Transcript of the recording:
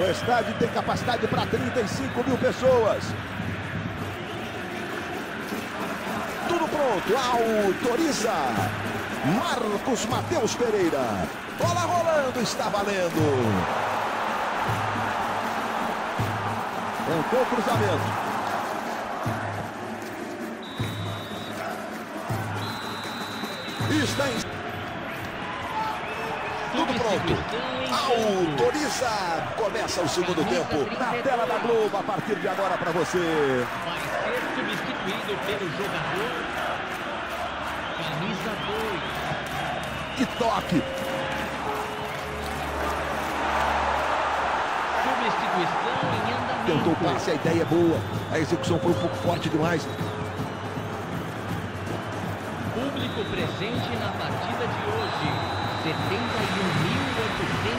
O estádio tem capacidade para 35 mil pessoas. Tudo pronto, autoriza. Marcos Matheus Pereira. Bola rolando, está valendo. Tentou o cruzamento. Está em... Tudo pronto. Autoriza. Começa o segundo tempo. Na tela da Globo, a partir de agora para você. Vai ser substituído pelo jogador. Camisa 2. E toque. Substituição em andamento. Tentou o passe, a ideia é boa. A execução foi um pouco forte demais. Público presente na partida de hoje. Santos vem